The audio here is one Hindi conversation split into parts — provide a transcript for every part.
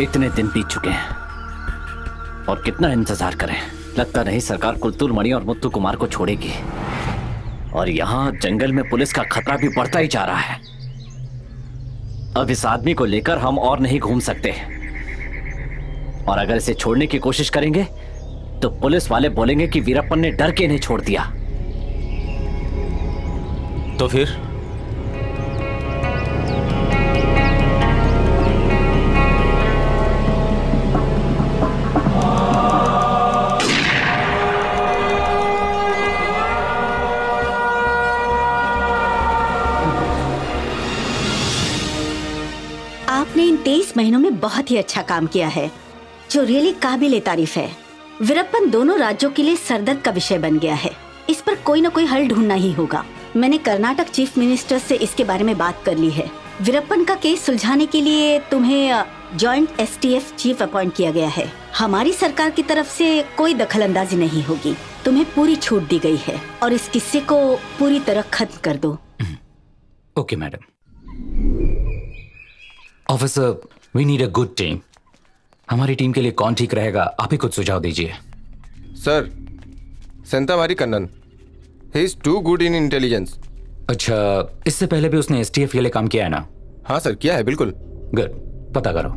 इतने दिन बीत चुके हैं। और कितना इंतज़ार करें। लगता नहीं सरकार कुलतुल मणि और मुत्तु कुमार को छोड़ेगी। और यहाँ जंगल में पुलिस का खतरा भी बढ़ता ही जा रहा है। अब इस आदमी को लेकर हम और नहीं घूम सकते। और अगर इसे छोड़ने की कोशिश करेंगे तो पुलिस वाले बोलेंगे कि वीरप्पन ने डर के नहीं छोड़ दिया। तो फिर? आपने इन तेईस महीनों में बहुत ही अच्छा काम किया है, जो रियली काबिल तारीफ़ है। वीरप्पन दोनों राज्यों के लिए सरदर्द का विषय बन गया है। इस पर कोई न कोई हल ढूंढना ही होगा। मैंने कर्नाटक चीफ मिनिस्टर से इसके बारे में बात कर ली है। वीरप्पन का केस सुलझाने के लिए तुम्हें जॉइंट एसटीएफ चीफ अपॉइंट किया गया है। हमारी सरकार की तरफ़ से कोई दखल अंदाजी नहीं होगी। तुम्हें पूरी छूट दी गई है। और इस किस्से को पूरी तरह खत्म कर दो। Okay, madam. Officer we need a good team हमारी टीम के लिए कौन ठीक रहेगा आप ही कुछ सुझाव दीजिए। Sir Senthamarai Kannan he is too good in intelligence अच्छा इससे पहले भी उसने एसटीएफ के लिए काम किया है ना? हाँ सर किया है बिल्कुल। गुड पता करो।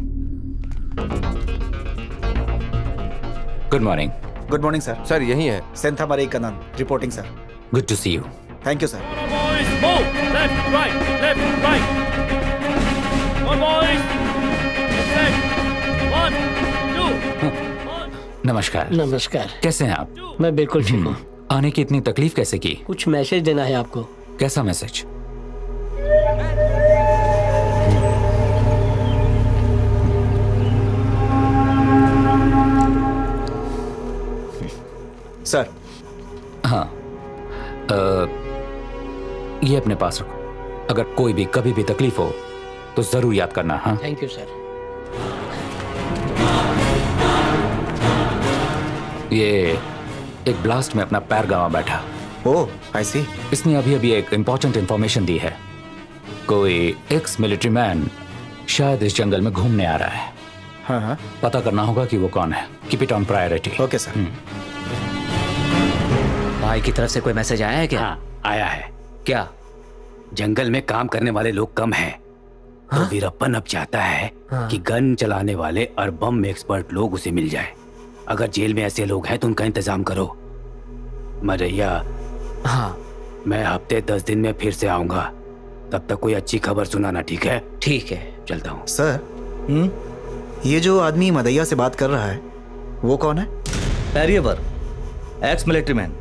Good morning good morning sir sir यही है। Senthamarai Kannan reporting sir good to see you thank you sir नमस्कार। नमस्कार। कैसे हैं आप? मैं बिल्कुल ठीक हूँ। आने की इतनी तकलीफ़ कैसे की? कुछ मैसेज देना है आपको? कैसा मैसेज? सर। हाँ। अ, ये अपने पास रखो। अगर कोई भी कभी भी तकलीफ़ हो तो ज़रूर याद करना हाँ? थैंक यू सर ये एक ब्लास्ट में अपना पैर गंवा बैठा। ओ आई सी इसने अभी अभी एक इंपॉर्टेंट इंफॉर्मेशन दी है। कोई एक्स मिलिट्री मैन शायद इस जंगल में घूमने आ रहा है। हाँ हाँ। पता करना होगा कि वो कौन है। Keep it on priority okay sir भाई की तरफ़ से कोई मैसेज आया है क्या? हाँ आया है। क्या? जंगल में काम करने वाले लोग कम हैं। तो वीरप्पन अब चाहता है कि गन चलाने वाले और बम में एक्सपर्ट लोग उसे मिल जाए। अगर जेल में ऐसे लोग हैं तो उनका इंतज़ाम करो। मरैया। हाँ। मैं हफ़्ते दस दिन में फिर से आऊँगा। तब तक कोई अच्छी खबर सुनाना ठीक है? ठीक है। चलता हूँ। Sir hmm? ये जो आदमी मदैया से बात कर रहा है वो कौन है? पैरियवर एक्स मिलिट्री मैन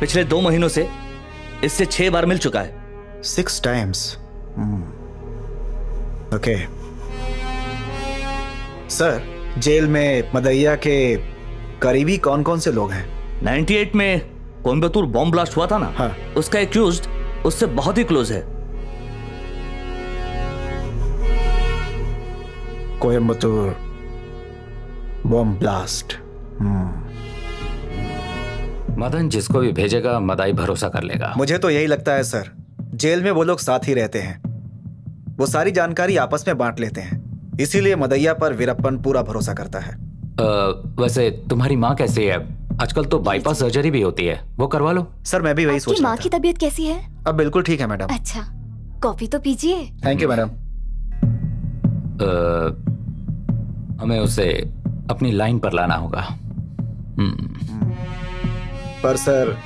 पिछले दो महीनों से इससे छह बार मिल चुका है। Six times okay. Sir jail में मदैया के करीबी कौन कौन से लोग हैं? 98 में कोयम्बतूर बॉम्ब ब्लास्ट हुआ था ना? हाँ। उसका एक्यूज उससे बहुत ही क्लोज है। Coimbatore bomb blast. मदन जिसको भी भेजेगा मदाई भरोसा कर लेगा। मुझे तो यही लगता है सर। जेल में वो लोग साथ ही रहते हैं। वो सारी जानकारी आपस में बांट लेते हैं। इसीलिए मदैया पर वीरप्पन पूरा भरोसा करता है। अ, वैसे तुम्हारी माँ कैसी है? आजकल तो बाईपास सर्जरी भी होती है। वो करवा लो। सर मैं भी वही सोच माँ की तबीयत कैसी है? अब बिल्कुल ठीक है मैडम। अच्छा कॉफ़ी तो पीजिए। Thank you madam. हमें उसे अपनी लाइन पर लाना होगा। हम्म, पर सर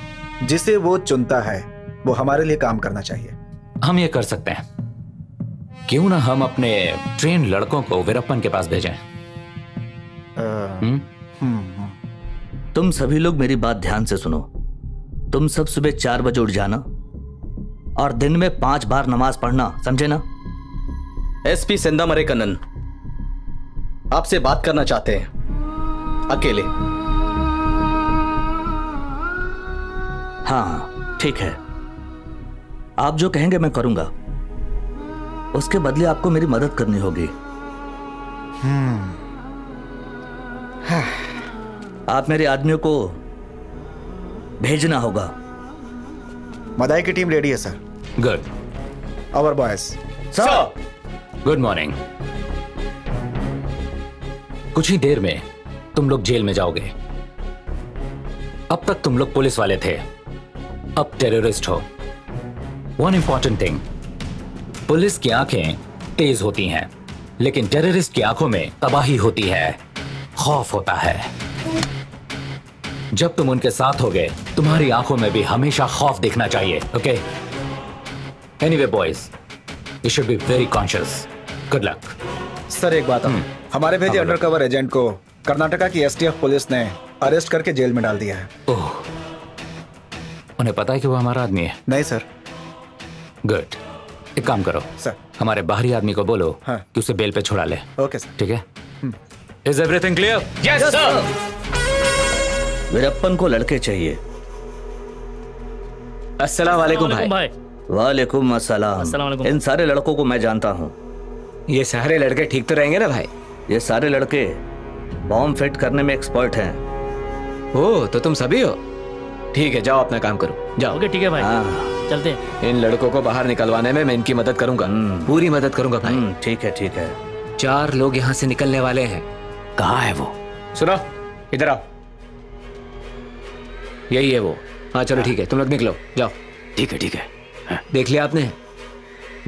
जिसे वो चुनता है वो हमारे लिए काम करना चाहिए। हम ये कर सकते हैं। क्यों ना हम अपने ट्रेन लड़कों को वीरप्पन के पास भेजें? हम्म? हम्म, हम्म। तुम सभी लोग मेरी बात ध्यान से सुनो। तुम सब सुबह चार बजे उठ जाना और दिन में पाँच बार नमाज़ पढ़ना समझे ना? एसपी सेंदामरे कन्नन आपसे बात करना चाहते हैं। अकेले। हाँ ठीक है। आप जो कहेंगे मैं करूँगा। उसके बदले आपको मेरी मदद करनी होगी। आप मेरे आदमियों को भेजना होगा। मदाई की टीम रेडी है sir. Good our boys sir good morning कुछ ही देर में तुम लोग जेल में जाओगे। अब तक तुम लोग पुलिस वाले थे। अब टेररिस्ट हो। वन इंपॉर्टेंट थिंग पुलिस की आँखें तेज होती हैं लेकिन टेररिस्ट की आँखों में तबाही होती है खौफ होता है। जब तुम उनके साथ होगे तुम्हारी आँखों में भी हमेशा खौफ दिखना चाहिए okay anyway boys you should be very conscious good luck sir एक बात और। हमारे भेजे हाँ। अंडरकवर एजेंट को कर्नाटका की एसटीएफ पुलिस ने अरेस्ट करके जेल में डाल दिया है। ओह। उन्हें पता है कि वो हमारा आदमी है? नहीं सर गुड एक काम करो। सर। हमारे बाहरी आदमी को बोलो हाँ। कि उसे बेल पे छुड़ा ले। Okay sir. ठीक है? Is everything clear yes sir Veerappan को लड़के चाहिए। अस्सलाम वालेकुम भाई। वालेकुम अस्सलाम। अस्सलाम इन सारे लड़कों को मैं जानता हूँ। ये सारे लड़के ठीक तो रहेंगे ना भाई? ये सारे लड़के बॉम्ब फिट करने में एक्सपर्ट हैं। ओ तो तुम सभी हो? ठीक है जाओ अपना काम करो। जाओ। ठीक है भाई। हाँ। चलते इन लड़कों को बाहर निकलवाने में मैं इनकी मदद करूँगा। पूरी मदद करूँगा भाई हम्म, ठीक है ठीक है। चार लोग यहाँ से निकलने वाले हैं। कहाँ है वो? सुनो इधर आओ। यही है वो। हाँ चलो ठीक है तुम लोग निकलो। जाओ। ठीक है ठीक है। देख लिया आपने?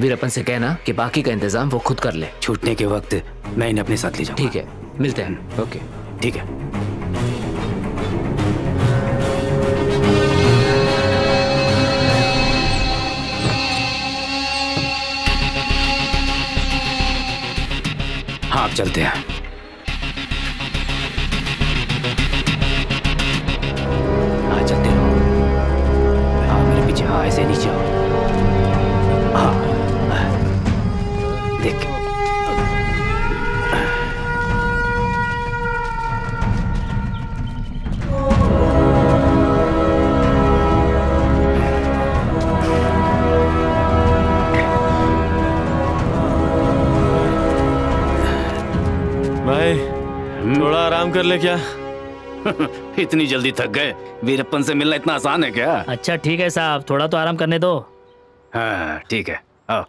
वीरप्पन से कहना कि बाकी का इंतज़ाम वो खुद कर ले। छूटने के वक्त मैं इन्हें अपने साथ ले जाऊँगा। ठीक है मिलते हैं। ओके। ठीक है। हाँ चलते हाँ। कर ले क्या? इतनी जल्दी थक गए। वीरप्पन से मिलना इतना आसान है क्या? अच्छा ठीक है साहब। थोड़ा तो आराम करने दो। हाँ ठीक है। आओ।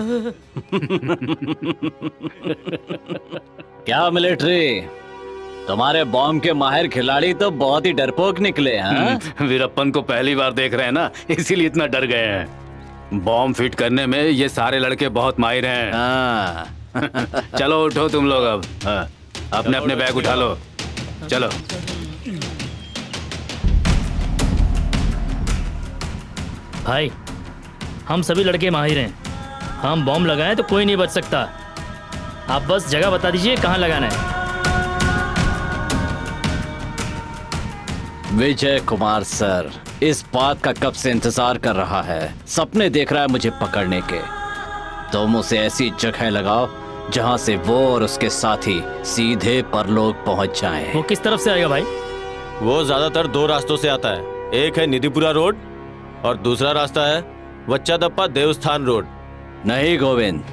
क्या मिलिट्री? तुम्हारे बॉम्ब के माहिर खिलाड़ी तो बहुत ही डरपोक निकले हैं? वीरप्पन को पहली बार देख रहे हैं ना इसीलिए इतना डर गए हैं। बॉम्ब फिट करने में ये सारे लड़के बहुत माहिर हैं। हाँ। चलो उठो तुम लोग अब। हाँ, अपने अपने बैग उठा लो। चलो। भाई हम सभी लड़के माहिर हैं। हम बॉम्ब लगाएँ तो कोई नहीं बच सकता। आप बस जगह बता दीजिए कहाँ लगाना है। विजय कुमार सर इस बात का कब से इंतज़ार कर रहा है? सपने देख रहा है मुझे पकड़ने के। तुम उसे ऐसी जगह लगाओ जहाँ से वो और उसके साथी सीधे परलोक पहुँच जाएँ। वो किस तरफ़ से आएगा भाई? वो ज़्यादातर दो रास्तों से आता है। एक है निधिपुरा रोड और दूसरा रास्ता है वच्चादप्पा देवस्थान रोड। नहीं, गोविंद।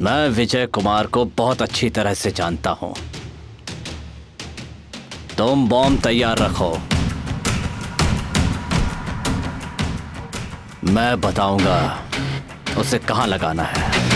मैं विजय कुमार को बहुत अच्छी तरह से जानता हूँ। तुम बॉम्ब तैयार रखो। मैं बताऊँगा, उसे कहाँ लगाना है।